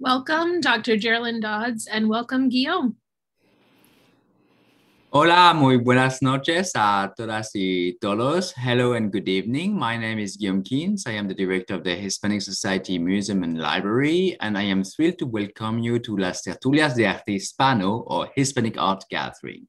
Welcome, Dr. Jerrilynn Dodds, and welcome, Guillaume. Hola, muy buenas noches a todas y todos. Hello and good evening. My name is Guillaume Kientz. I am the director of the Hispanic Society Museum and Library, and I am thrilled to welcome you to Las Tertulias de Arte Hispano, or Hispanic Art Gathering.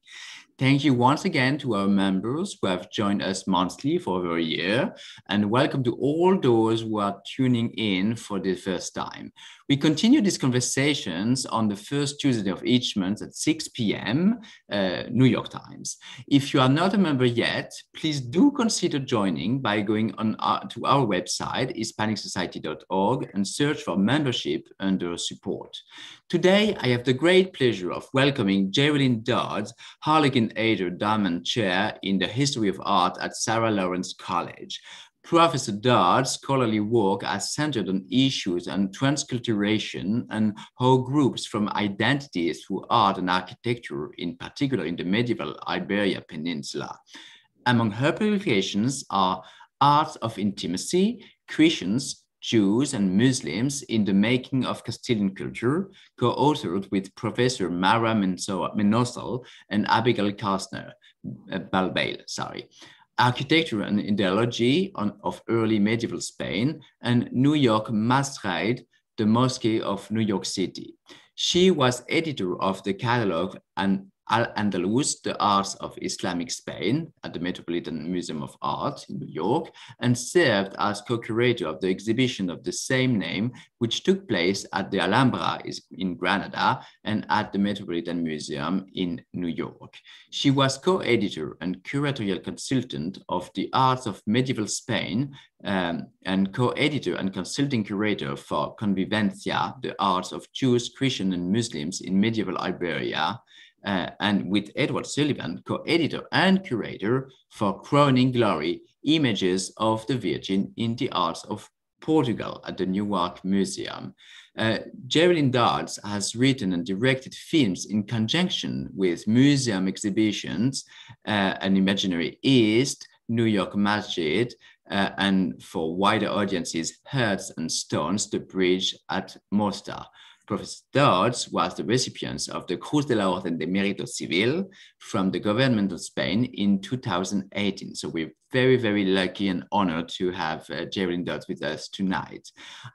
Thank you once again to our members who have joined us monthly for over a year, and welcome to all those who are tuning in for the first time. We continue these conversations on the first Tuesday of each month at 6 p.m. Uh, New York Times. If you are not a member yet, please do consider joining by going on our, to our website, hispanicsociety.org, and search for membership under support. Today, I have the great pleasure of welcoming Jerrilynn Dodds, Harlequin Adair Dammann Chair in the History of Art at Sarah Lawrence College. Professor Dodd's scholarly work has centered on issues and transculturation and how groups from identities through art and architecture, in particular in the medieval Iberia Peninsula. Among her publications are Arts of Intimacy, Christians, Jews and Muslims in the Making of Castilian Culture, co-authored with Professor Mara Menocal and Abigail Krasner, uh, Balbale, sorry. Architecture and Ideology on, of Early Medieval Spain, and New York Masjid, the Mosque of New York City. She was editor of the catalog and Al-Andalus, the Arts of Islamic Spain at the Metropolitan Museum of Art in New York, and served as co-curator of the exhibition of the same name, which took place at the Alhambra in Granada and at the Metropolitan Museum in New York. She was co-editor and curatorial consultant of the Arts of Medieval Spain um, and co-editor and consulting curator for Convivencia, the Arts of Jews, Christians, and Muslims in Medieval Iberia, uh, and with Edward Sullivan, co-editor and curator for Crowning Glory, Images of the Virgin in the Arts of Portugal at the Newark Museum. Uh, Jerrilynn Dodds has written and directed films in conjunction with museum exhibitions, uh, An Imaginary East, New York Masjid, uh, and for wider audiences, Hearts and Stones, The Bridge at Mostar. Professor Dodds was the recipient of the Cruz de la Orden de Mérito Civil from the government of Spain in 2018. So we're very, very lucky and honored to have uh, Jerrilynn Dodds with us tonight.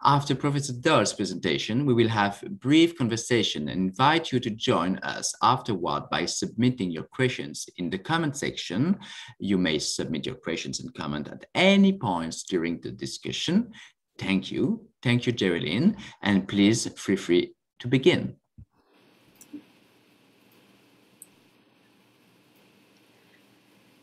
After Professor Dodds' presentation, we will have a brief conversation and invite you to join us afterward by submitting your questions in the comment section. You may submit your questions and comment at any points during the discussion. Thank you. Thank you, Jerrilynn. And please feel free to begin.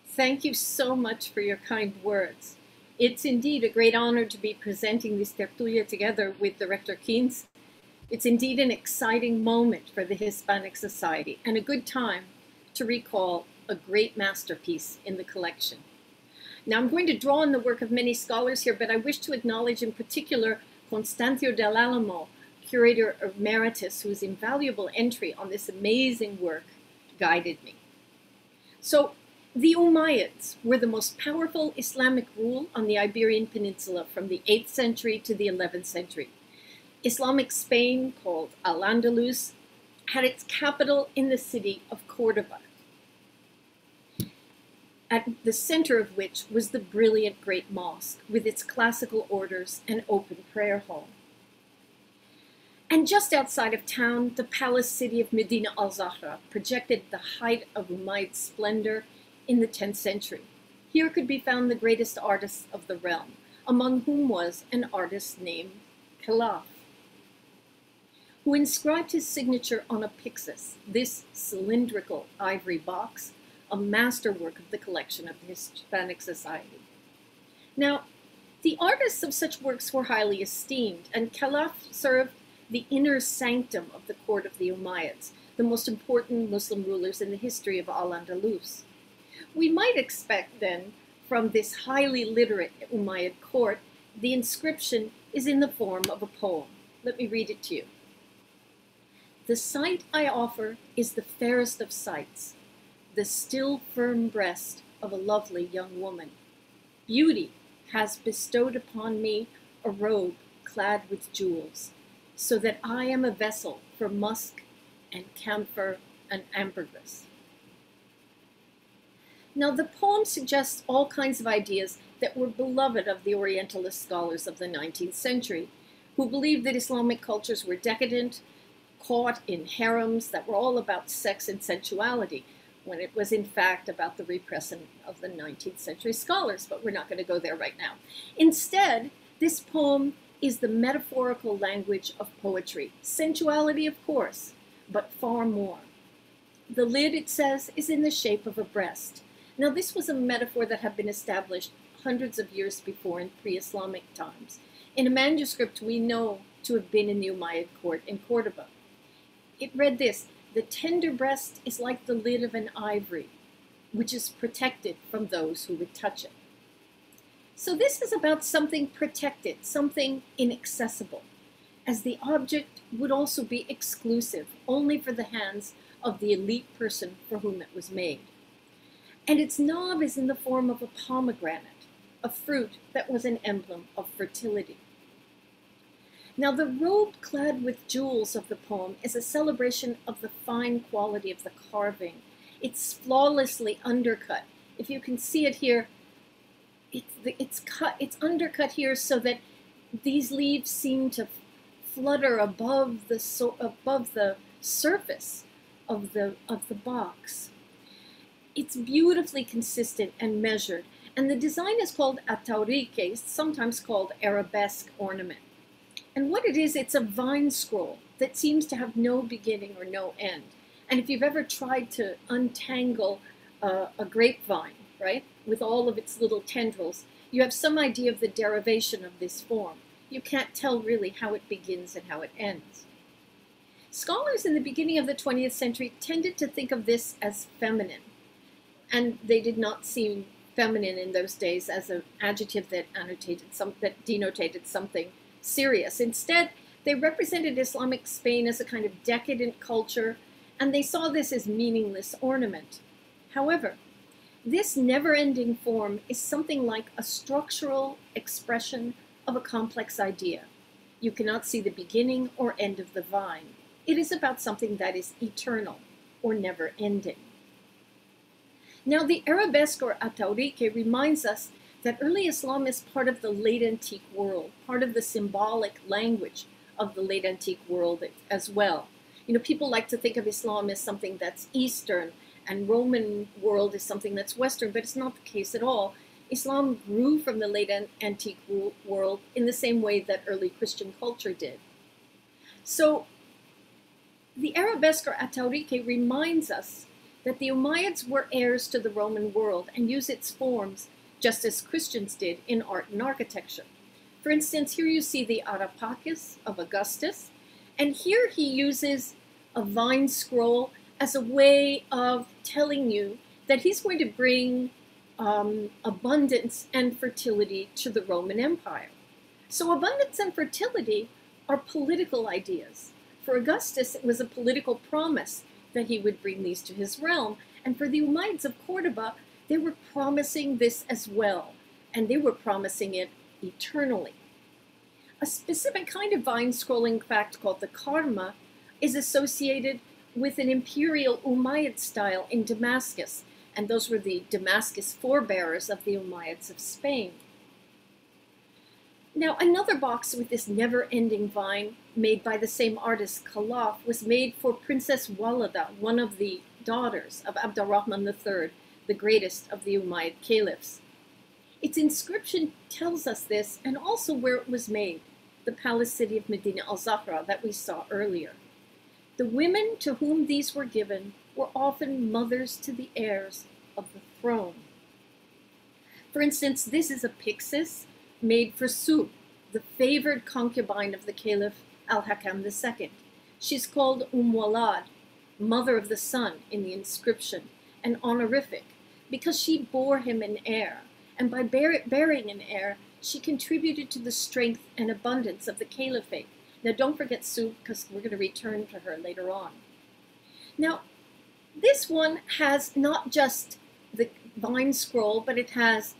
Thank you so much for your kind words. It's indeed a great honor to be presenting this tertulia together with Director Kientz. It's indeed an exciting moment for the Hispanic Society and a good time to recall a great masterpiece in the collection. Now, I'm going to draw on the work of many scholars here, but I wish to acknowledge in particular Constancio del Alamo, curator emeritus, whose invaluable entry on this amazing work guided me. So, the Umayyads were the most powerful Islamic rule on the Iberian Peninsula from the 8th century to the 11th century. Islamic Spain, called Al-Andalus, had its capital in the city of Cordoba at the center of which was the brilliant Great Mosque with its classical orders and open prayer hall. And just outside of town, the palace city of Medina al-Zahra projected the height of Umayyad splendor in the 10th century. Here could be found the greatest artists of the realm, among whom was an artist named Khalaf, who inscribed his signature on a pyxis, this cylindrical ivory box a masterwork of the collection of the Hispanic Society. Now, the artists of such works were highly esteemed, and Khalaf served the inner sanctum of the court of the Umayyads, the most important Muslim rulers in the history of Al-Andalus. We might expect, then, from this highly literate Umayyad court, the inscription is in the form of a poem. Let me read it to you. The sight I offer is the fairest of sights, the still firm breast of a lovely young woman. Beauty has bestowed upon me a robe clad with jewels. so that I am a vessel for musk and camphor and ambergris. Now, the poem suggests all kinds of ideas that were beloved of the Orientalist scholars of the 19th century, who believed that Islamic cultures were decadent, caught in harems that were all about sex and sensuality, when it was in fact about the repression of the 19th century scholars, but we're not going to go there right now. Instead, this poem is the metaphorical language of poetry. Sensuality, of course, but far more. The lid, it says, is in the shape of a breast. Now, this was a metaphor that had been established hundreds of years before in pre Islamic times. In a manuscript we know to have been in the Umayyad court in Cordoba. It read this The tender breast is like the lid of an ivory, which is protected from those who would touch it. So, this is about something protected, something inaccessible, as the object would also be exclusive, only for the hands of the elite person for whom it was made. And its knob is in the form of a pomegranate, a fruit that was an emblem of fertility. Now, the robe clad with jewels of the poem is a celebration of the fine quality of the carving. It's flawlessly undercut. If you can see it here, it's, it's cut, it's undercut here so that these leaves seem to flutter above the so, above the surface of the of the box. It's beautifully consistent and measured, and the design is called ataurique, sometimes called arabesque ornament. And what it is, it's a vine scroll that seems to have no beginning or no end. And if you've ever tried to untangle uh, a grapevine, right, with all of its little tendrils, you have some idea of the derivation of this form. You can't tell really how it begins and how it ends. Scholars in the beginning of the 20th century tended to think of this as feminine, and they did not seem feminine in those days as an adjective that annotated some that denotated something serious. Instead, they represented Islamic Spain as a kind of decadent culture, and they saw this as meaningless ornament. However, this never ending form is something like a structural expression of a complex idea. You cannot see the beginning or end of the vine. It is about something that is eternal or never ending. Now, the arabesque or ataurique reminds us that early Islam is part of the late antique world, part of the symbolic language of the late antique world as well. You know, people like to think of Islam as something that's Eastern and Roman world is something that's Western, but it's not the case at all. Islam grew from the late antique world in the same way that early Christian culture did. So the arabesque or ataurique reminds us that the Umayyads were heirs to the Roman world and use its forms just as Christians did in art and architecture. For instance, here you see the Ara Pacis of Augustus, and here he uses a vine scroll as a way of telling you that he's going to bring um, abundance and fertility to the Roman Empire. So, abundance and fertility are political ideas. For Augustus, it was a political promise that he would bring these to his realm. And for the Umayyads of Cordoba, they were promising this as well, and they were promising it eternally. A specific kind of vine scrolling fact called the karma is associated with an imperial Umayyad style in Damascus, and those were the Damascus forebearers of the Umayyads of Spain. Now, another box with this never ending vine, made by the same artist, Khalaf, was made for Princess Walida, one of the daughters of Abdurrahman III, the greatest of the Umayyad caliphs. Its inscription tells us this and also where it was made, the palace city of Medina al Zahra that we saw earlier. The women to whom these were given were often mothers to the heirs of the throne. For instance, this is a pyxis made for Subh, the favored concubine of the Caliph Al Hakam II. She's called Umm Walad, mother of the son, in the inscription, an honorific because she bore him an heir, and by bear- bearing an heir, she contributed to the strength and abundance of the caliphate. Now, don't forget Sue, because we're going to return to her later on. Now, this one has not just the vine scroll, but it has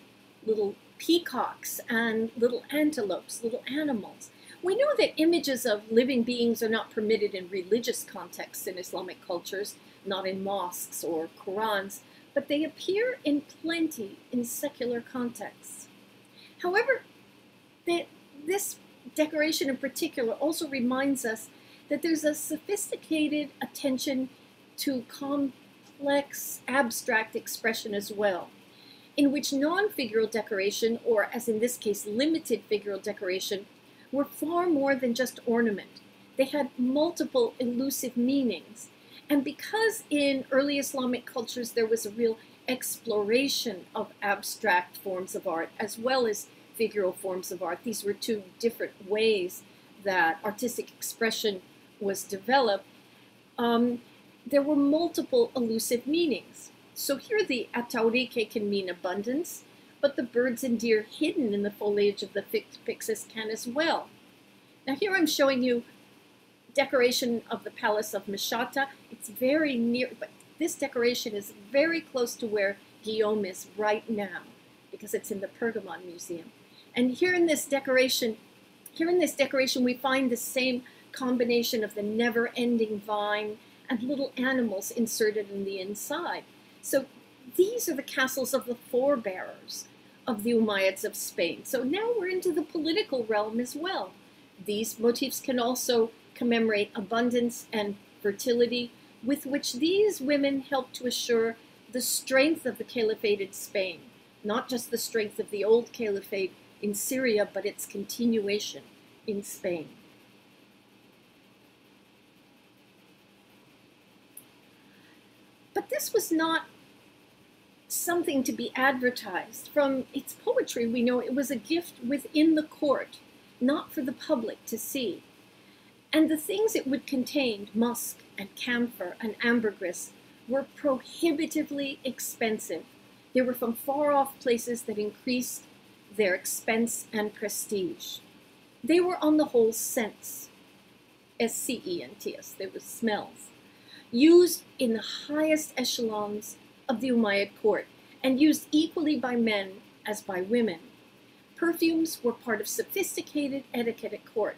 little peacocks and little antelopes, little animals. We know that images of living beings are not permitted in religious contexts in Islamic cultures, not in mosques or Qurans, but they appear in plenty in secular contexts. However, this decoration in particular also reminds us that there's a sophisticated attention to complex abstract expression as well, in which non-figural decoration, or as in this case, limited figural decoration, were far more than just ornament. They had multiple elusive meanings. And because in early Islamic cultures there was a real exploration of abstract forms of art as well as figural forms of art, these were two different ways that artistic expression was developed, um, there were multiple elusive meanings. So here the ataurique can mean abundance, but the birds and deer hidden in the foliage of the pyxis can as well. Now here I'm showing you decoration of the palace of Mshatta. It's very near, but this decoration is very close to where Guillaume is right now because it's in the Pergamon Museum. And here in this decoration, here in this decoration, we find the same combination of the never-ending vine and little animals inserted in the inside. So these are the castles of the forebearers of the Umayyads of Spain. So now we're into the political realm as well. These motifs can also commemorate abundance and fertility, with which these women helped to assure the strength of the caliphate in Spain, not just the strength of the old caliphate in Syria, but its continuation in Spain. But this was not something to be advertised. From its poetry, we know it was a gift within the court, not for the public to see. And the things it would contain, musk and camphor and ambergris, were prohibitively expensive. They were from far off places that increased their expense and prestige. They were on the whole scents, S-C-E-N-T-S, they were smells, used in the highest echelons of the Umayyad court and used equally by men as by women. Perfumes were part of sophisticated etiquette at court.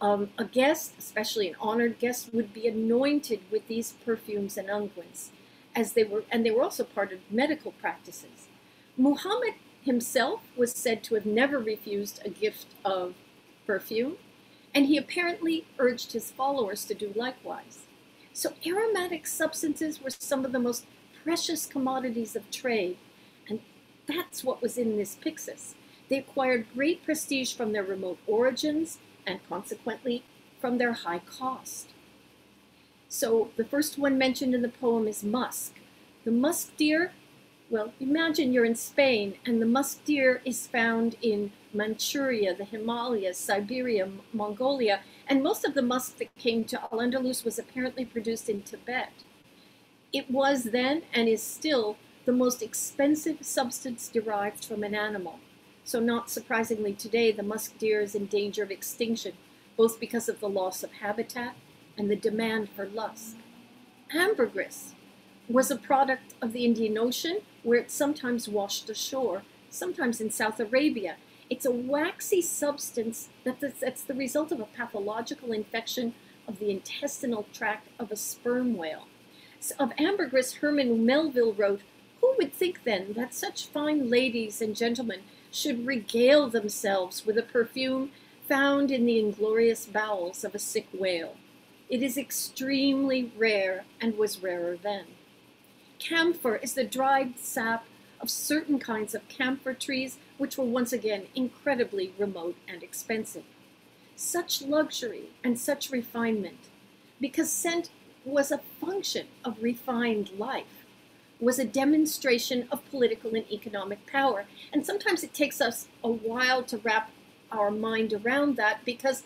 Um, a guest, especially an honored guest, would be anointed with these perfumes and unguents, as they were, and they were also part of medical practices. Muhammad himself was said to have never refused a gift of perfume, and he apparently urged his followers to do likewise. So aromatic substances were some of the most precious commodities of trade, and that's what was in this pyxis. They acquired great prestige from their remote origins and consequently from their high cost. So the first one mentioned in the poem is musk. The musk deer well, imagine you're in Spain and the musk deer is found in Manchuria, the Himalayas, Siberia, Mongolia, and most of the musk that came to Al-Andalus was apparently produced in Tibet. It was then and is still the most expensive substance derived from an animal. So not surprisingly today, the musk deer is in danger of extinction, both because of the loss of habitat and the demand for musk. Ambergris was a product of the Indian Ocean where it's sometimes washed ashore, sometimes in South Arabia. It's a waxy substance that's the result of a pathological infection of the intestinal tract of a sperm whale. So of ambergris, Herman Melville wrote, Who would think then that such fine ladies and gentlemen should regale themselves with a perfume found in the inglorious bowels of a sick whale? It is extremely rare and was rarer then. Camphor is the dried sap of certain kinds of camphor trees, which were once again incredibly remote and expensive. Such luxury and such refinement, because scent was a function of refined life, was a demonstration of political and economic power. And sometimes it takes us a while to wrap our mind around that because,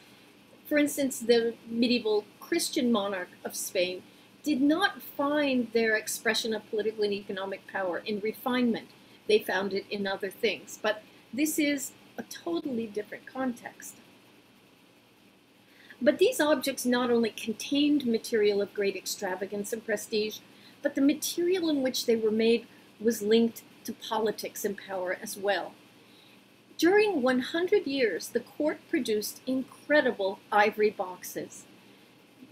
for instance, the medieval Christian monarch of Spain did not find their expression of political and economic power in refinement. They found it in other things. But this is a totally different context. But these objects not only contained material of great extravagance and prestige, but the material in which they were made was linked to politics and power as well. During 100 years, the court produced incredible ivory boxes.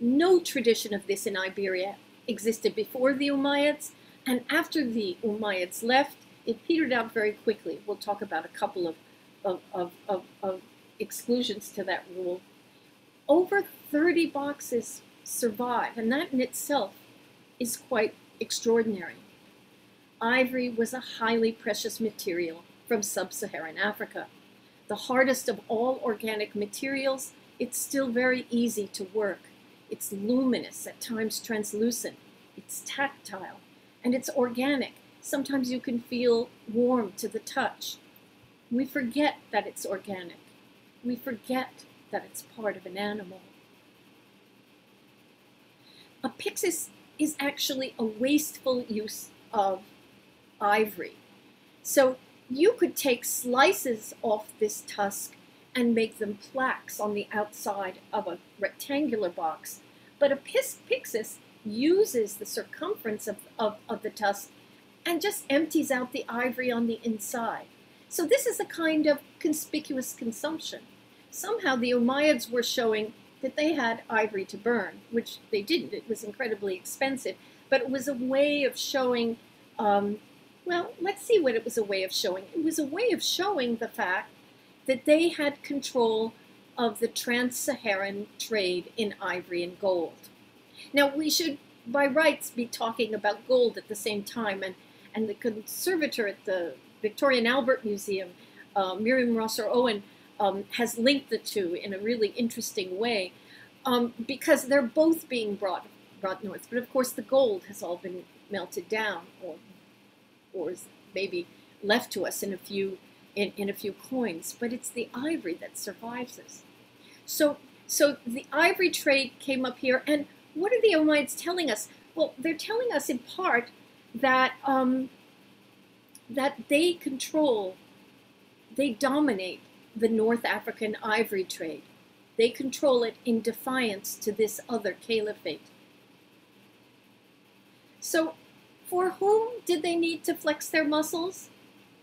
No tradition of this in Iberia existed before the Umayyads, and after the Umayyads left, it petered out very quickly. We'll talk about a couple of, of, of, of, of exclusions to that rule. Over 30 boxes survive, and that in itself is quite extraordinary. Ivory was a highly precious material from sub-Saharan Africa. The hardest of all organic materials, it's still very easy to work. It's luminous, at times translucent. It's tactile, and it's organic. Sometimes you can feel warm to the touch. We forget that it's organic. We forget that it's part of an animal. A pyxis is actually a wasteful use of ivory. So you could take slices off this tusk and make them plaques on the outside of a rectangular box. But a pyxis uses the circumference of, of, of the tusk and just empties out the ivory on the inside. So this is a kind of conspicuous consumption. Somehow the Umayyads were showing that they had ivory to burn, which they didn't. It was incredibly expensive, but it was a way of showing, um, well, let's see what it was a way of showing. It was a way of showing the fact that they had control of the trans-Saharan trade in ivory and gold. Now, we should, by rights, be talking about gold at the same time, and, and the conservator at the Victoria and Albert Museum, uh, Mariam Rosser Owen, um, has linked the two in a really interesting way um, because they're both being brought brought north. But of course, the gold has all been melted down, or or is maybe left to us in a few in, in a few coins. But it's the ivory that survives us. So so the ivory trade came up here, and what are the Umayyads telling us? Well, they're telling us in part that um, that they control, they dominate the North African ivory trade. They control it in defiance to this other caliphate. So, for whom did they need to flex their muscles?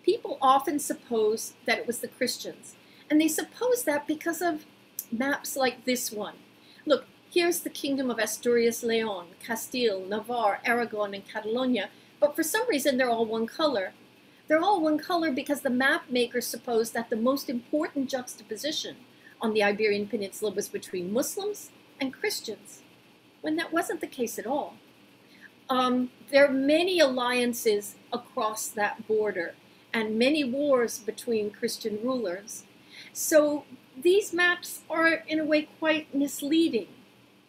People often suppose that it was the Christians, and they suppose that because of maps like this one. Look, here's the kingdom of Asturias, Leon, Castile, Navarre, Aragon, and Catalonia, but for some reason they're all one color. They're all one color because the map makers supposed that the most important juxtaposition on the Iberian Peninsula was between Muslims and Christians, when that wasn't the case at all. Um, there are many alliances across that border and many wars between Christian rulers. So these maps are, in a way, quite misleading.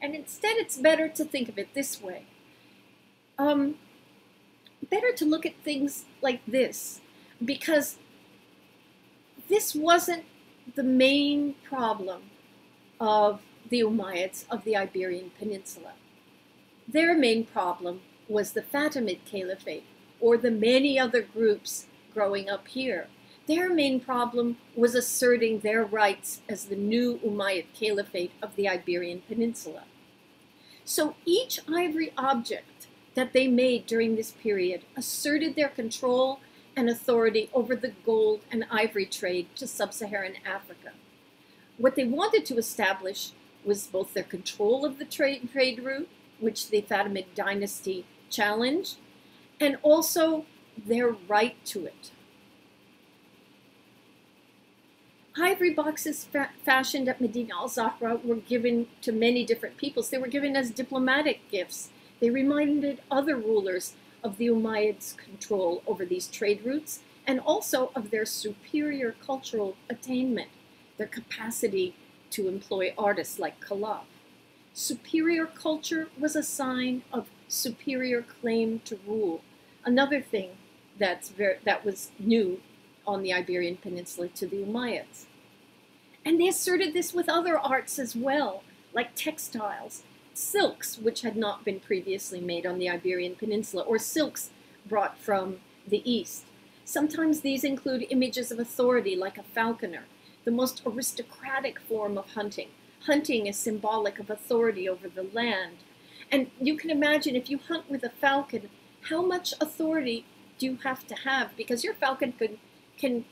And instead, it's better to think of it this way. Um, better to look at things like this because this wasn't the main problem of the Umayyads of the Iberian Peninsula. Their main problem was the Fatimid Caliphate, or the many other groups growing up here. Their main problem was asserting their rights as the new Umayyad Caliphate of the Iberian Peninsula. So each ivory object that they made during this period asserted their control and authority over the gold and ivory trade to sub-Saharan Africa. What they wanted to establish was both their control of the trade, trade route, which the Fatimid dynasty challenged, and also their right to it. Ivory boxes fa fashioned at Medina al-Zahra were given to many different peoples. They were given as diplomatic gifts they reminded other rulers of the Umayyads' control over these trade routes and also of their superior cultural attainment, their capacity to employ artists like Khalaf. Superior culture was a sign of superior claim to rule, another thing that's very, that was new on the Iberian Peninsula to the Umayyads. And they asserted this with other arts as well, like textiles silks which had not been previously made on the Iberian Peninsula, or silks brought from the east. Sometimes these include images of authority like a falconer, the most aristocratic form of hunting. Hunting is symbolic of authority over the land. And you can imagine if you hunt with a falcon, how much authority do you have to have? Because your falcon can, can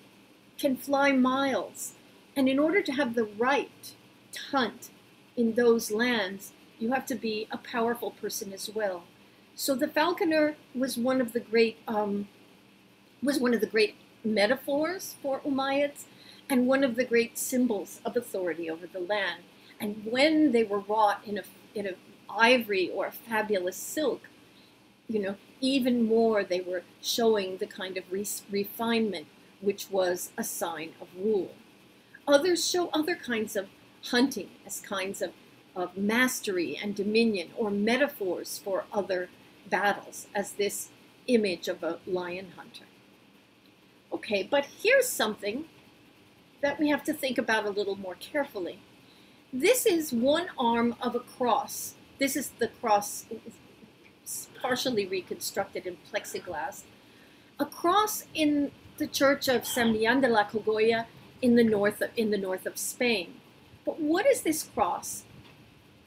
can fly miles. And in order to have the right to hunt in those lands, you have to be a powerful person as well. So the falconer was one of the great um, was one of the great metaphors for Umayyads and one of the great symbols of authority over the land. And when they were wrought in a in a ivory or a fabulous silk, you know, even more they were showing the kind of re- refinement which was a sign of rule. Others show other kinds of hunting as kinds of, of mastery and dominion or metaphors for other battles, as this image of a lion hunter. Okay, but here's something that we have to think about a little more carefully. This is one arm of a cross. This is the cross partially reconstructed in plexiglass. A cross in the church of San Millán de la Cogolla in the north of, in the north of Spain. But what is this cross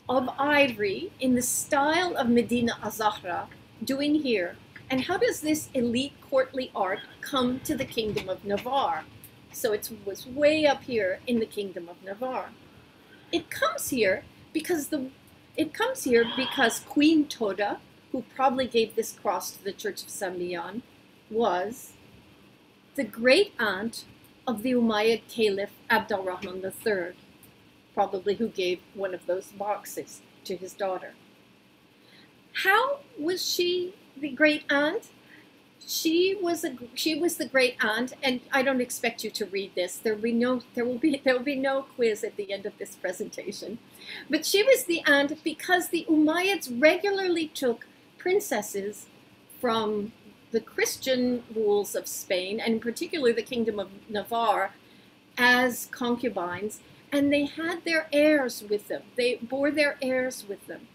of ivory in the style of Medina Azahra doing here? And how does this elite courtly art come to the kingdom of Navarre? So it was way up here in the kingdom of Navarre. It comes here because the it comes here because Queen Toda, who probably gave this cross to the Church of Millán, was the great aunt of the Umayyad Caliph Abd al-Rahman III, probably who gave one of those boxes to his daughter. How was she the great aunt? She was a she was the great aunt, and I don't expect you to read this. There will be no there will be there will be no quiz at the end of this presentation, but she was the aunt because the Umayyads regularly took princesses from the Christian rules of Spain, and in particular the Kingdom of Navarre, as concubines, and they had their heirs with them. They bore their heirs with them.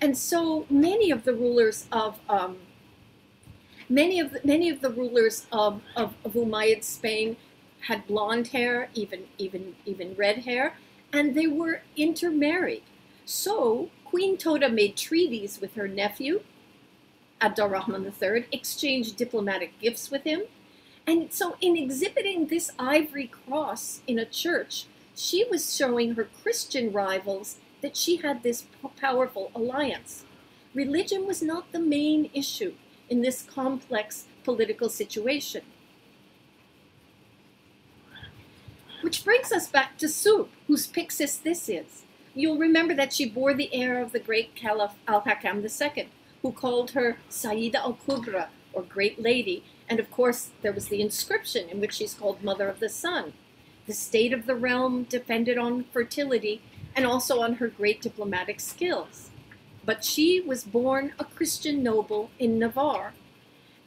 And so many of the rulers of um, many of the, many of the rulers of, of, of Umayyad Spain had blonde hair, even even even red hair, and they were intermarried. So Queen Toda made treaties with her nephew Abdurrahman III, exchanged diplomatic gifts with him. And so, in exhibiting this ivory cross in a church, she was showing her Christian rivals that she had this powerful alliance. Religion was not the main issue in this complex political situation. Which brings us back to Subh, whose pyxis this is. You'll remember that she bore the heir of the great Caliph Al-Hakam II, who called her Saida al Kubra, or Great Lady, and of course there was the inscription in which she's called Mother of the Son. The state of the realm depended on fertility and also on her great diplomatic skills. But she was born a Christian noble in Navarre,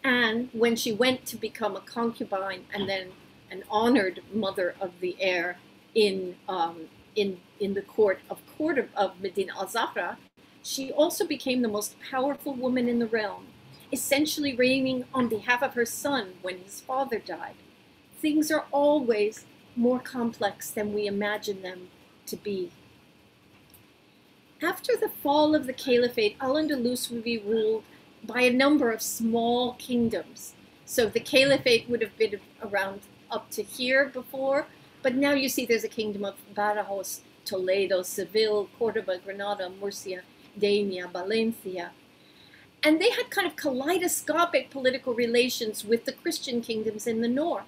and when she went to become a concubine and then an honored mother of the heir in um, in in the court of court of, of Medina al-Zahra, she also became the most powerful woman in the realm, essentially reigning on behalf of her son when his father died. Things are always more complex than we imagine them to be. After the fall of the Caliphate, Al-Andalus would be ruled by a number of small kingdoms. So the Caliphate would have been around up to here before, but now you see there's a kingdom of Badajoz, Toledo, Seville, Cordoba, Granada, Murcia, Denia, Valencia. And they had kind of kaleidoscopic political relations with the Christian kingdoms in the north.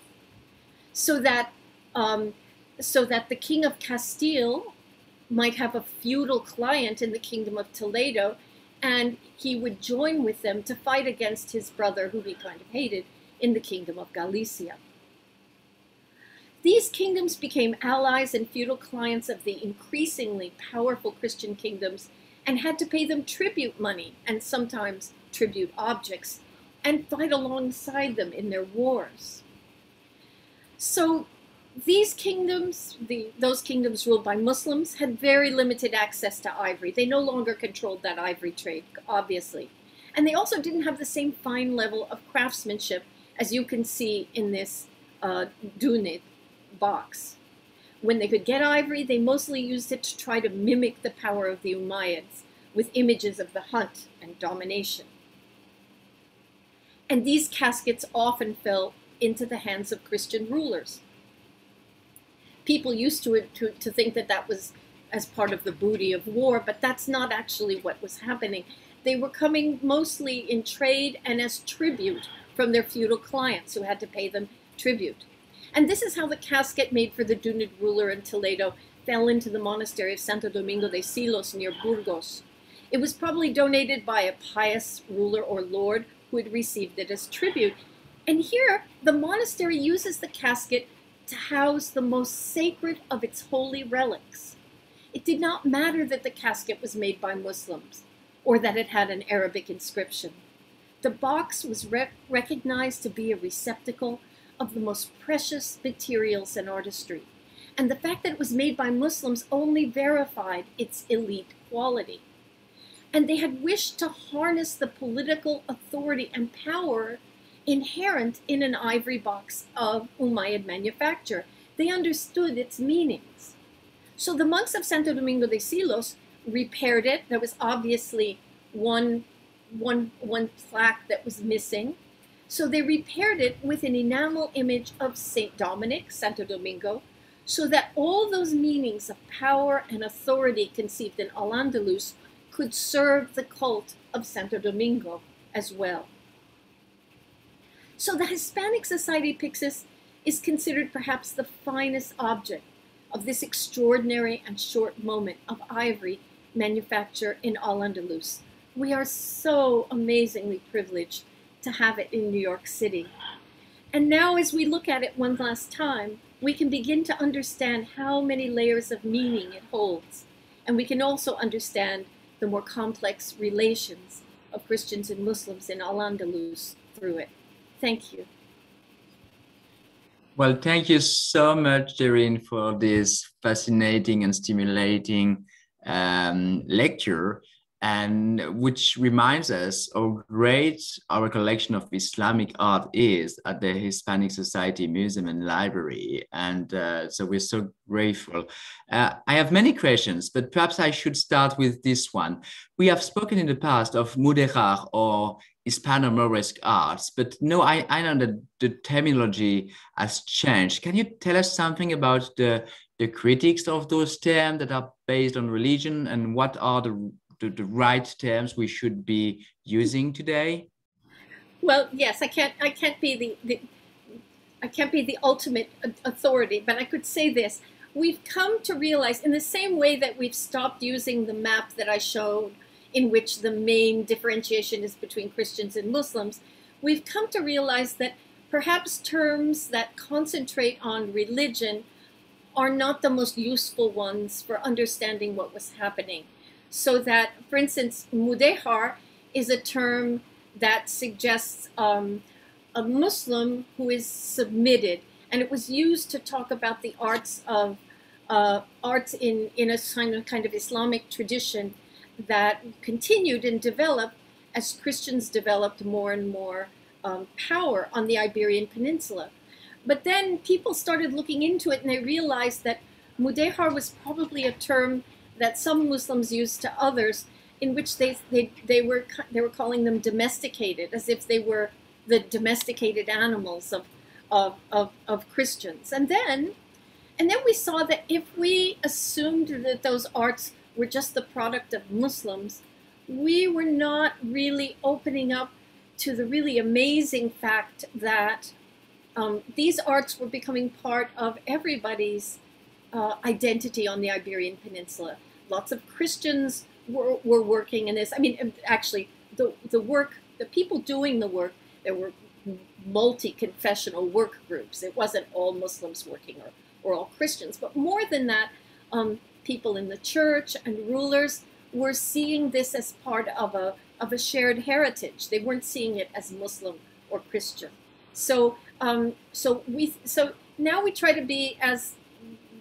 So that, um, so that the king of Castile might have a feudal client in the kingdom of Toledo, and he would join with them to fight against his brother, who he kind of hated, in the kingdom of Galicia. These kingdoms became allies and feudal clients of the increasingly powerful Christian kingdoms and had to pay them tribute money and sometimes tribute objects and fight alongside them in their wars. So these kingdoms, the, those kingdoms ruled by Muslims, had very limited access to ivory. They no longer controlled that ivory trade, obviously. And they also didn't have the same fine level of craftsmanship as you can see in this uh, Dunit box. When they could get ivory, they mostly used it to try to mimic the power of the Umayyads with images of the hunt and domination. And these caskets often fell into the hands of Christian rulers. People used to it to, to think that that was as part of the booty of war, but that's not actually what was happening. They were coming mostly in trade and as tribute from their feudal clients who had to pay them tribute. And this is how the casket made for the Dunid ruler in Toledo fell into the monastery of Santo Domingo de Silos near Burgos. It was probably donated by a pious ruler or lord who had received it as tribute. And here, the monastery uses the casket to house the most sacred of its holy relics. It did not matter that the casket was made by Muslims or that it had an Arabic inscription. The box was re- recognized to be a receptacle of the most precious materials and artistry, and the fact that it was made by Muslims only verified its elite quality. And they had wished to harness the political authority and power inherent in an ivory box of Umayyad manufacture. They understood its meanings. So the monks of Santo Domingo de Silos repaired it. There was obviously one, one, one plaque that was missing. So they repaired it with an enamel image of Saint Dominic, Santo Domingo, so that all those meanings of power and authority conceived in Al-Andalus could serve the cult of Santo Domingo as well. So the Hispanic Society Pyxis is considered perhaps the finest object of this extraordinary and short moment of ivory manufacture in Al-Andalus. We are so amazingly privileged to have it in New York City. And now as we look at it one last time, we can begin to understand how many layers of meaning it holds. And we can also understand the more complex relations of Christians and Muslims in Al-Andalus through it. Thank you. Well, thank you so much, Doreen, for this fascinating and stimulating um, lecture and which reminds us how great our collection of Islamic art is at the Hispanic Society Museum and Library. And uh, so we're so grateful. Uh, I have many questions, but perhaps I should start with this one. We have spoken in the past of Mudéjar or Hispano-Moresque arts, but no, I, I know that the terminology has changed. Can you tell us something about the, the critics of those terms that are based on religion and what are the the, the right terms we should be using today? Well, yes, I can't I can't be the, the I can't be the ultimate authority, but I could say this. We've come to realize in the same way that we've stopped using the map that I showed in which the main differentiation is between Christians and Muslims, we've come to realize that perhaps terms that concentrate on religion are not the most useful ones for understanding what was happening. So that, for instance, mudéjar is a term that suggests um, a Muslim who is submitted, and it was used to talk about the arts of uh, arts in, in a kind of, kind of Islamic tradition that continued and developed as Christians developed more and more um, power on the Iberian Peninsula. But then people started looking into it and they realized that mudéjar was probably a term that some Muslims used to others, in which they, they, they, were, they were calling them domesticated, as if they were the domesticated animals of, of, of, of Christians. And then, and then we saw that if we assumed that those arts were just the product of Muslims, we were not really opening up to the really amazing fact that um, these arts were becoming part of everybody's uh, identity on the Iberian Peninsula lots of Christians were, were working in this. I mean, actually, the, the work, the people doing the work, there were multi confessional work groups. It wasn't all Muslims working or, or all Christians, but more than that, um, people in the church and rulers were seeing this as part of a, of a shared heritage. They weren't seeing it as Muslim or Christian. So, um, so we, so now we try to be as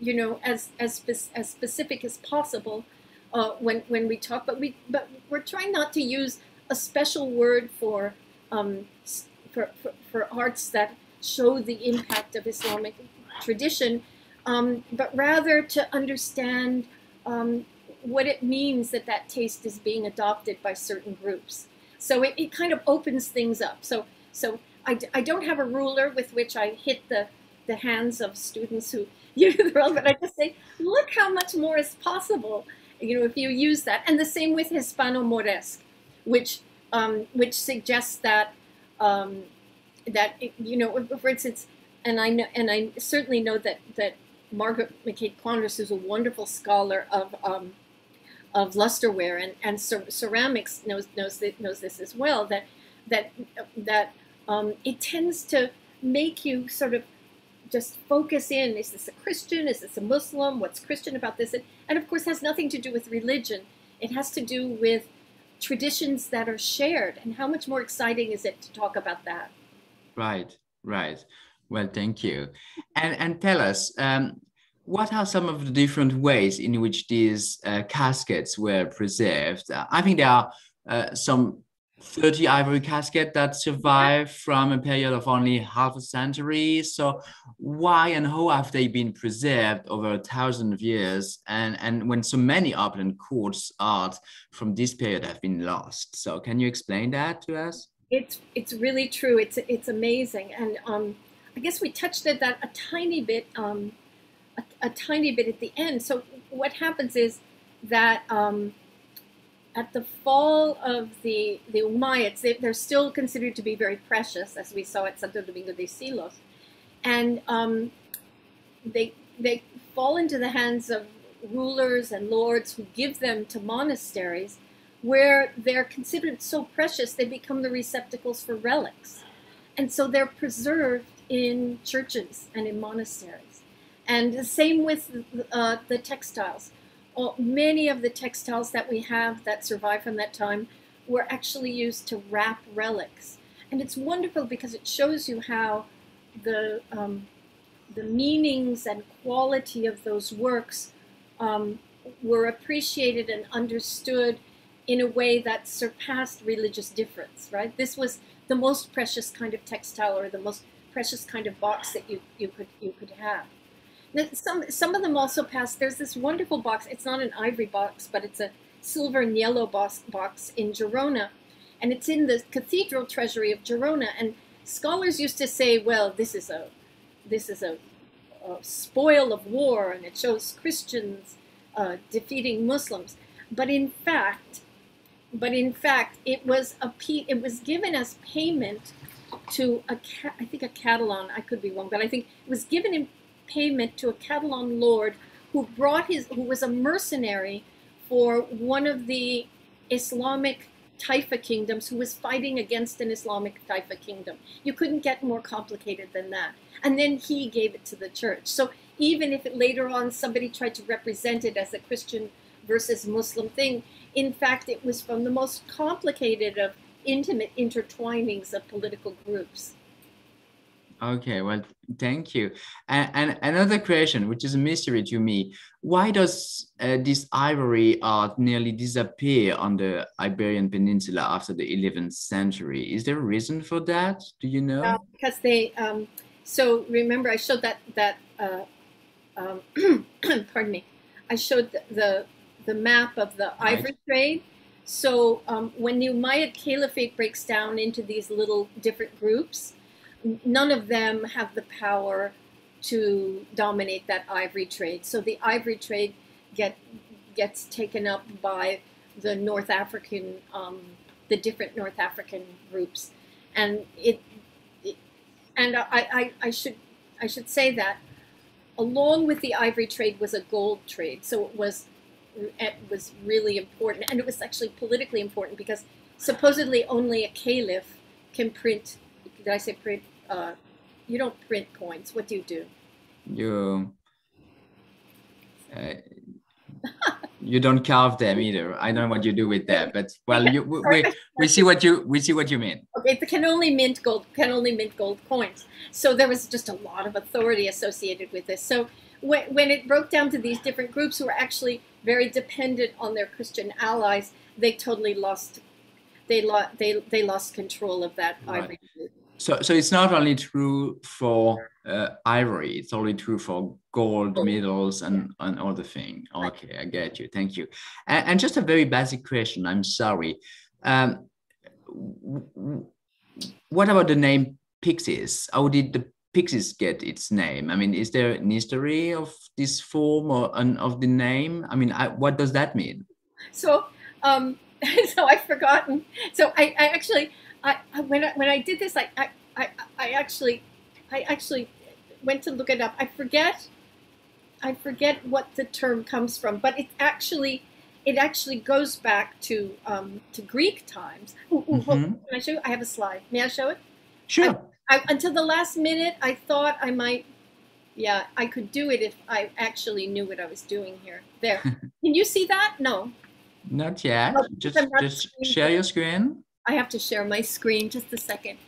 you know, as as as specific as possible uh, when when we talk. But we but we're trying not to use a special word for um, for, for, for arts that show the impact of Islamic tradition, um, but rather to understand um, what it means that that taste is being adopted by certain groups. So it, it kind of opens things up. So so I, I don't have a ruler with which I hit the the hands of students who you know, the but I just say, look how much more is possible, you know, if you use that. And the same with Hispano-Moresque, which um, which suggests that um, that you know, for instance, and I know, and I certainly know that that Margaret McCabe Quandress is a wonderful scholar of um, of lusterware and and ceramics knows knows this, knows this as well that that that um, it tends to make you sort of just focus in is this a christian? Is this a muslim? What's christian about this? And, and of course has nothing to do with religion. It has to do with traditions that are shared. And how much more exciting is it to talk about that? Right right. Well thank you. And and tell us um, what are some of the different ways in which these uh, caskets were preserved? Uh, I think there are uh, some 30 ivory caskets that survive from a period of only half a century. So why and how have they been preserved over a thousand of years? And, and when so many upland quartz art from this period have been lost. So can you explain that to us? It's, it's really true. It's, it's amazing. And um, I guess we touched at that a tiny bit um, a, tiny bit at the end. So what happens is that um, at the fall of the the Umayyads, they, are still considered to be very precious, as we saw at Santo Domingo de Silos, and um, they they fall into the hands of rulers and lords who give them to monasteries, where they're considered so precious they become the receptacles for relics, and so they're preserved in churches and in monasteries. And the same with uh, the textiles. Well, many of the textiles that we have that survive from that time were actually used to wrap relics. And it's wonderful because it shows you how the, um, the meanings and quality of those works um, were appreciated and understood in a way that surpassed religious difference, right? This was the most precious kind of textile or the most precious kind of box that you, you, could, you could have. Some some of them also pass. There's this wonderful box. It's not an ivory box, but it's a silver and niello box, box in Girona, and it's in the cathedral treasury of Girona. And scholars used to say, well, this is a this is a, a spoil of war, and it shows Christians uh, defeating Muslims. But in fact, but in fact, it was a it was given as payment to a I think a Catalan. I could be wrong, but I think it was given in payment to a Catalan lord who brought his who was a mercenary for one of the Islamic Taifa kingdoms who was fighting against an Islamic Taifa kingdom. You couldn't get more complicated than that. And then he gave it to the church. So even if it later on somebody tried to represent it as a Christian versus Muslim thing, in fact it was from the most complicated of intimate intertwinings of political groups. Okay, well, thank you. And, and, another question, which is a mystery to me, why does uh, this ivory art nearly disappear on the Iberian Peninsula after the 11th century? Is there a reason for that? Do you know? Uh, because they, um, so remember I showed that, that uh, um, pardon me, I showed the, the, the map of the ivory right. trade. So um, when the Umayyad Caliphate breaks down into these little different groups, none of them have the power to dominate that ivory trade. So the ivory trade get gets taken up by the North African, um, the different North African groups, and it, and I, I, I should I should say that along with the ivory trade was a gold trade. So it was it was really important, and it was actually politically important because supposedly only a caliph can print. Did I say print? uh, you don't print coins. What do you do? You uh, you don't carve them either. I don't know what you do with that, but well, you, we, we see what you we see what you mean. Okay, it can only mint gold can only mint gold coins. So there was just a lot of authority associated with this. So when, when it broke down to these different groups who were actually very dependent on their Christian allies, they totally lost they lost they they lost control of that right. So, so it's not only true for uh, ivory; it's only true for gold, metals, and and all the thing. Okay, I get you. Thank you. And, and just a very basic question. I'm sorry. Um, what about the name Pyxis? How did the Pyxis get its name? I mean, is there an history of this form or an, of the name? I mean, I, what does that mean? So, um, so I've forgotten. So I, I actually, I, when I, when I did this, I, I, I, I actually, I actually went to look it up. I forget, I forget what the term comes from, but it actually, it actually goes back to um, to Greek times. Ooh, ooh, mm-hmm. Can I show you? I have a slide. May I show it? Sure. I, until the last minute, I thought I might, yeah, I could do it if I actually knew what I was doing here. There. Can you see that? No. Not yet. Oh, just just share your screen. I have to share my screen. Just a second.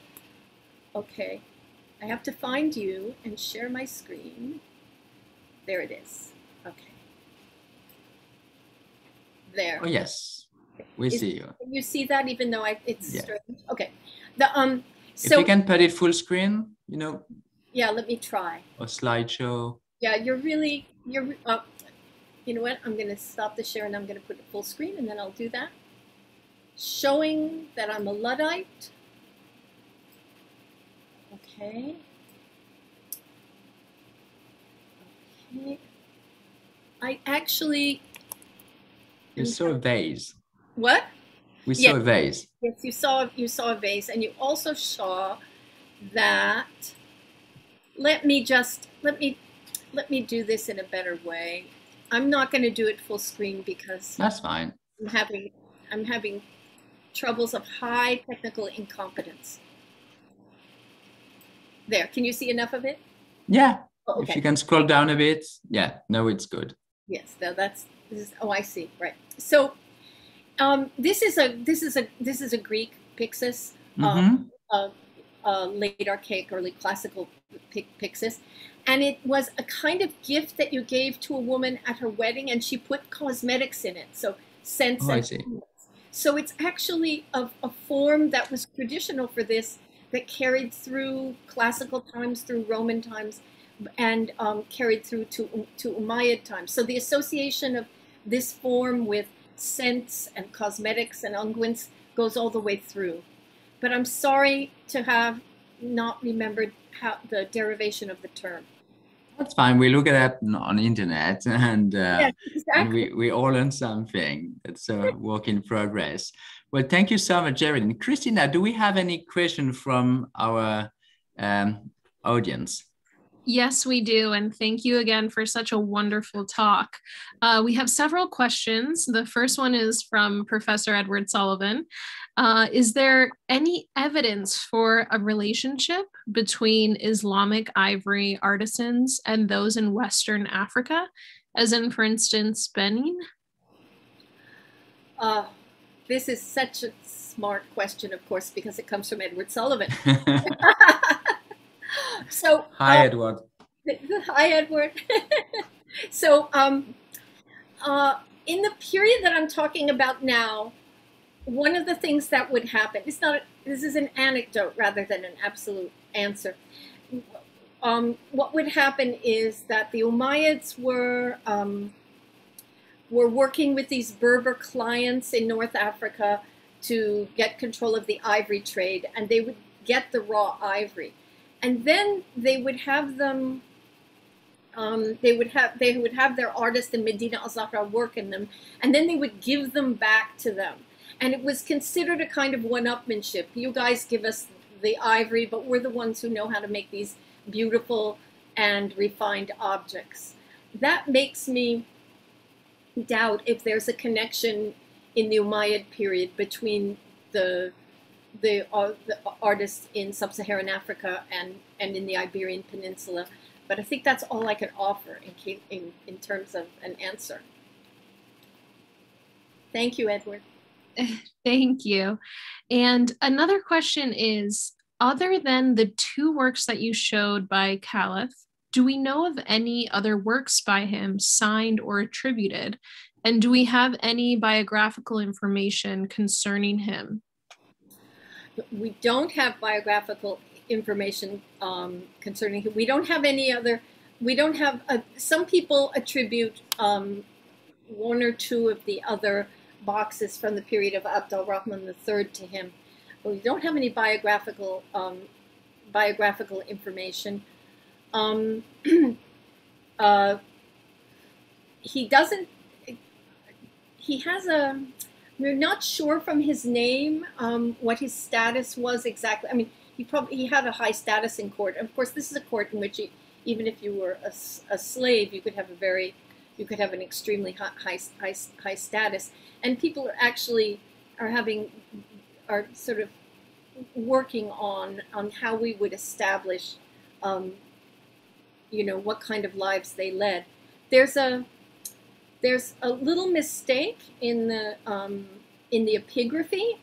Okay. I have to find you and share my screen. There it is. Okay. There. Oh yes, we is, see you. Can you see that even though I, it's yeah. strange? Okay. The um so, if you can put it full screen, you know. Yeah, let me try. A slideshow. Yeah, you're really you're. Uh, you know what? I'm going to stop the share and I'm going to put it full screen, and then I'll do that. Showing that I'm a luddite. Okay. Okay. I actually. You saw a vase. What? We saw a vase. Yes, you saw you saw a vase, and you also saw that. Let me just let me let me do this in a better way. I'm not going to do it full screen because that's fine. I'm having I'm having troubles of high technical incompetence. There, can you see enough of it? Yeah. Oh, okay. If you can scroll down a bit, yeah. No, it's good. Yes. No, that's this is. Oh, I see. Right. So um, this is a this is a this is a Greek pyxis, um, mm-hmm. uh, late archaic, early classical pyxis, and it was a kind of gift that you gave to a woman at her wedding, and she put cosmetics in it, so scents. Oh, I see. So it's actually a, a form that was traditional for this, that carried through classical times, through Roman times, and um, carried through to to Umayyad times. So the association of this form with scents and cosmetics and unguents goes all the way through. But I'm sorry to have not remembered how the derivation of the term. That's fine. We look at that on the internet and, uh, yeah, exactly. and we, we all learn something. It's a work in progress. Well, thank you so much, Jerrilynn. Christina, do we have any question from our um, audience? Yes, we do. And thank you again for such a wonderful talk. Uh, we have several questions. The first one is from Professor Edward Sullivan. Uh, is there any evidence for a relationship between Islamic ivory artisans and those in Western Africa, as in, for instance, Benin? Uh, this is such a smart question, of course, because it comes from Edward Sullivan. so hi, um, Edward. Hi, Edward. so, um, uh, in the period that I'm talking about now, one of the things that would happen. It's not. This is an anecdote rather than an absolute answer. Um, what would happen is that the Umayyads were um, were working with these Berber clients in North Africa to get control of the ivory trade, and they would get the raw ivory and then they would have them um, they would have they would have their artists in Medina al-Zahra work in them, and then they would give them back to them. And it was considered a kind of one-upmanship. You guys give us the ivory, but we're the ones who know how to make these beautiful and refined objects. That makes me doubt if there's a connection in the Umayyad period between the the, uh, the artists in sub-Saharan Africa and, and in the Iberian Peninsula. But I think that's all I can offer in, in, in terms of an answer. Thank you, Edward. Thank you. And another question is, other than the two works that you showed by Khalaf, do we know of any other works by him signed or attributed? And do we have any biographical information concerning him? we don't have biographical information um, concerning him. We don't have any other. We don't have. A, some people attribute um, one or two of the other boxes from the period of Abdul Rahman III to him, but we don't have any biographical um, biographical information. Um, uh, he doesn't. He has a. We're not sure from his name um, what his status was exactly. I mean, he probably he had a high status in court. Of course, this is a court in which he, even if you were a, a, slave, you could have a very, you could have an extremely high, high, high, status. And people are actually are having, are sort of working on on how we would establish, um, you know, what kind of lives they led. There's a there's a little mistake in the um, in the epigraphy,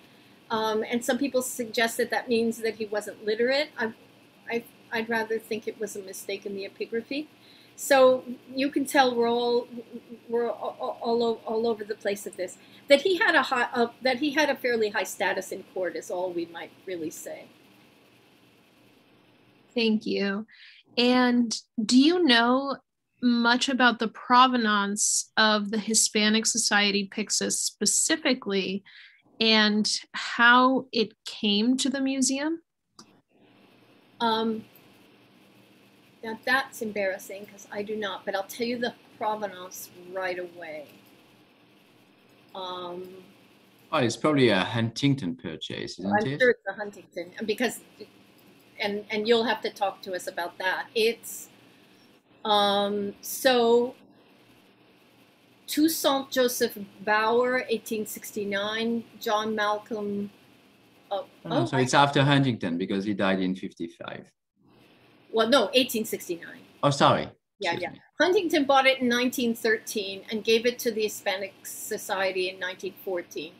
um, and some people suggest that that means that he wasn't literate. I, I, I'd rather think it was a mistake in the epigraphy. So you can tell we're all we're all, all, all over the place of this. That he had a high, uh, that he had a fairly high status in court is all we might really say. Thank you. And do you know much about the provenance of the Hispanic Society Pyxis specifically and how it came to the museum? Um, now that's embarrassing because I do not, but I'll tell you the provenance right away. Um, oh, it's probably a Huntington purchase, isn't I'm it? I'm sure it's a Huntington because, and and you'll have to talk to us about that. It's um, so Toussaint Joseph Bauer, 1869, John Malcolm. Oh, oh, so it's after Huntington because he died in 55. Well, no, 1869. Oh, sorry. Yeah, Excuse yeah. Me. Huntington bought it in 1913 and gave it to the Hispanic Society in 1914.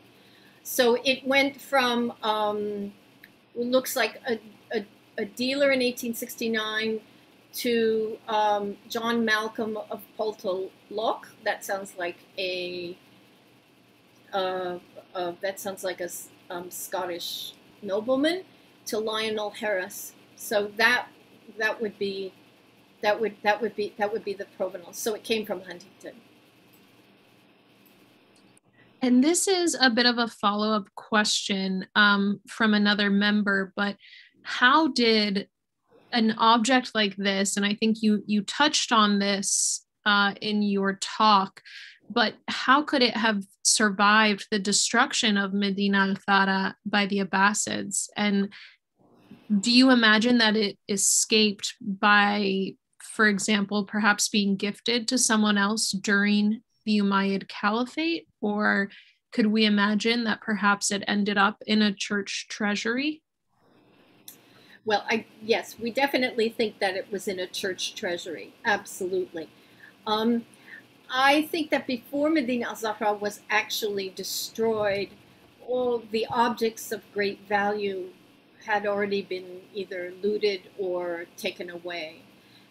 So it went from um, looks like a, a, a dealer in 1869 to um, John Malcolm of Poltalloch. That sounds like a uh, uh, that sounds like a um, Scottish nobleman. To Lionel Harris. So that that would be that would that would be that would be the provenance. So it came from Huntington. And this is a bit of a follow up question um, from another member, but how did an object like this, and I think you you touched on this uh, in your talk, but how could it have survived the destruction of Medina al-Zahra by the Abbasids? And do you imagine that it escaped by, for example, perhaps being gifted to someone else during the Umayyad Caliphate? Or could we imagine that perhaps it ended up in a church treasury? Well, I yes, we definitely think that it was in a church treasury. Absolutely. Um, I think that before Medina al-Zahra was actually destroyed, all the objects of great value had already been either looted or taken away.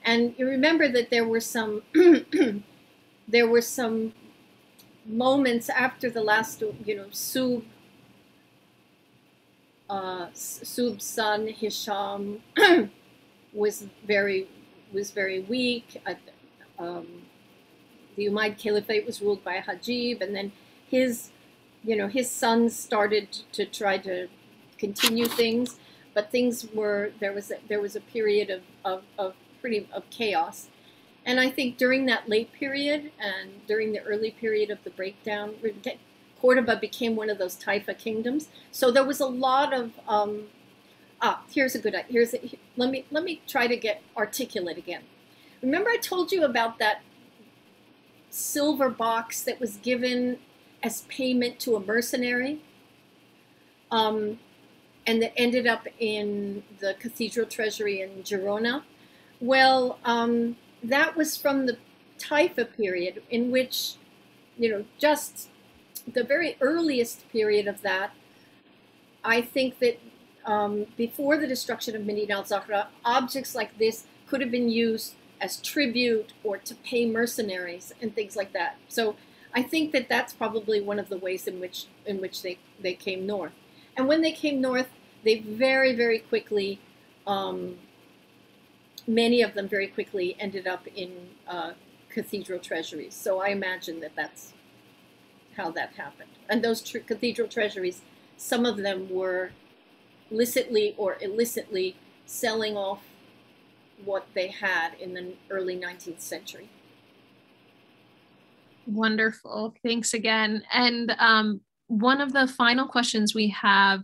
And you remember that there were some there were some moments after the last, you know, Subh uh, Subh's son Hisham was very was very weak. Um, the Umayyad Caliphate was ruled by Hajib, and then his, you know, his sons started to try to continue things, but things were there was a, there was a period of, of, of pretty of chaos, and I think during that late period and during the early period of the breakdown, Cordoba became one of those Taifa kingdoms. So there was a lot of um, ah. Here's a good. Here's a, let me let me try to get articulate again. Remember, I told you about that silver box that was given as payment to a mercenary, um, and that ended up in the cathedral treasury in Girona. Well, um, that was from the Taifa period, in which, you know, just the very earliest period of that, I think that um, before the destruction of Medina al-Zahra, objects like this could have been used as tribute or to pay mercenaries and things like that. So I think that that's probably one of the ways in which in which they, they came north. And when they came north, they very, very quickly, um, many of them very quickly ended up in uh, cathedral treasuries. So I imagine that that's how that happened. And those tr- cathedral treasuries, some of them were licitly or illicitly selling off what they had in the early 19th century. Wonderful. Thanks again. And um, one of the final questions we have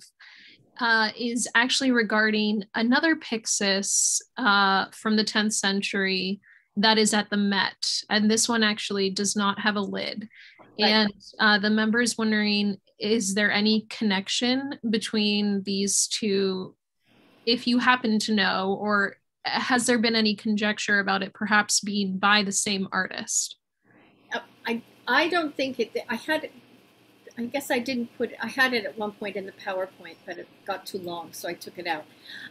uh, is actually regarding another Pyxis uh, from the 10th century that is at the Met. And this one actually does not have a lid. Right. And uh, the member is wondering is there any connection between these two, if you happen to know, or has there been any conjecture about it perhaps being by the same artist? Uh, I, I don't think it, I had I guess I didn't put, I had it at one point in the PowerPoint, but it got too long, so I took it out.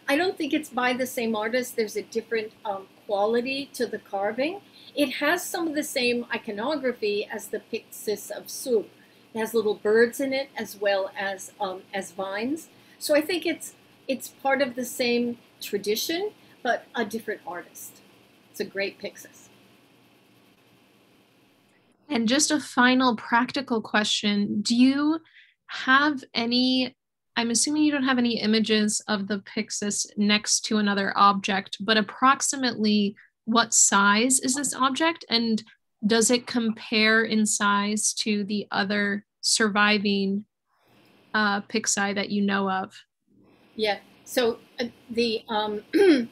I don't think it's by the same artist. There's a different um, quality to the carving. It has some of the same iconography as the Pyxis of Subh. It has little birds in it as well as um, as vines. So I think it's it's part of the same tradition, but a different artist. It's a great Pyxis. And just a final practical question Do you have any? I'm assuming you don't have any images of the Pyxis next to another object, but approximately what size is this object? And does it compare in size to the other surviving uh, Pyxi that you know of? Yeah. So uh, the um,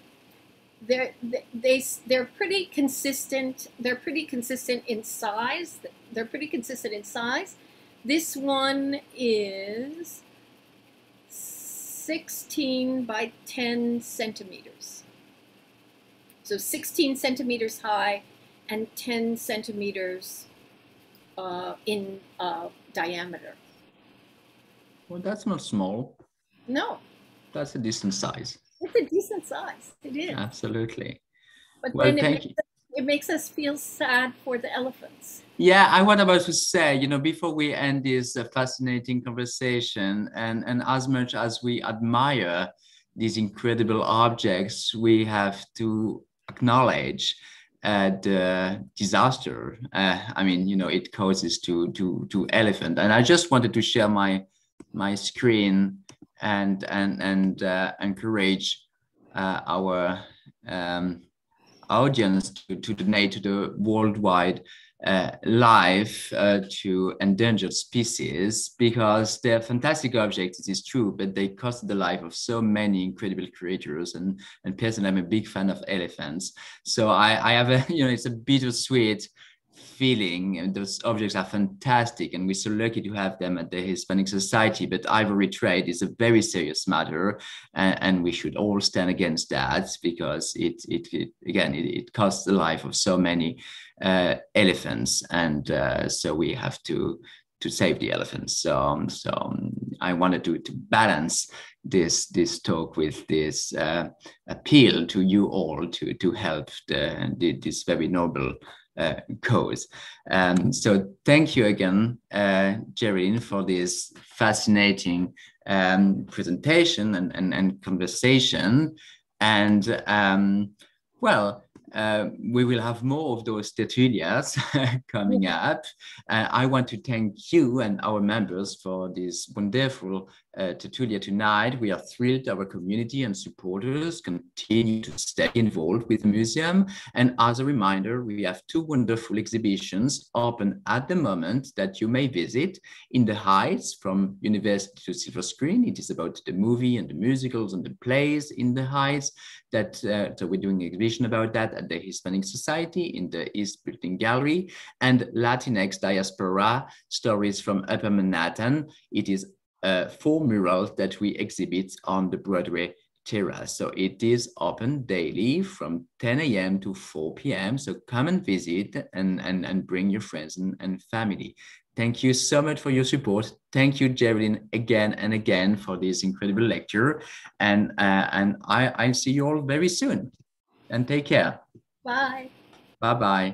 they're they they're pretty consistent. They're pretty consistent in size. They're pretty consistent in size. This one is 16 by 10 centimeters. So 16 centimeters high and 10 centimeters uh, in uh, diameter. Well, that's not small. No. That's a decent size. It's a decent size. It is. Absolutely. But well, then it makes, us, it makes, us, feel sad for the elephants. Yeah, I was about to say, you know, before we end this uh, fascinating conversation, and, and as much as we admire these incredible objects, we have to acknowledge uh, the disaster. Uh, I mean, you know, it causes to to to elephant. And I just wanted to share my my screen and and and uh, encourage uh, our um, audience to, to donate to the worldwide uh, life uh, to endangered species because they're fantastic objects, it is true, but they cost the life of so many incredible creatures. And, and personally, I'm a big fan of elephants. So I, I have a, you know, it's a bittersweet feeling and those objects are fantastic and we're so lucky to have them at the hispanic society but ivory trade is a very serious matter and, and we should all stand against that because it, it, it again it, it, costs the life of so many uh, elephants and uh, so we have to to save the elephants. So um, so um, i wanted to, to balance this this talk with this uh, appeal to you all to to help the, the this very noble uh, cause. Um, so thank you again, uh, Jerrilynn, for this fascinating um, presentation and, and, and, conversation. And um, well, uh, we will have more of those tertulias coming up. Uh, I want to thank you and our members for this wonderful uh, Tertulia tonight. We are thrilled our community and supporters continue to stay involved with the museum. And as a reminder, we have two wonderful exhibitions open at the moment that you may visit in the Heights from University to Silver Screen. It is about the movie and the musicals and the plays in the Heights. That uh, so we're doing an exhibition about that at the Hispanic Society in the East Building Gallery and Latinx Diaspora Stories from Upper Manhattan. It is uh, four murals that we exhibit on the Broadway terrace. So it is open daily from 10 a.m. to 4 p.m. So come and visit and, and, and bring your friends and, and family. Thank you so much for your support. Thank you, Jerrilynn, again and again for this incredible lecture. And, uh, and I, I'll see you all very soon. And take care. Bye. Bye-bye.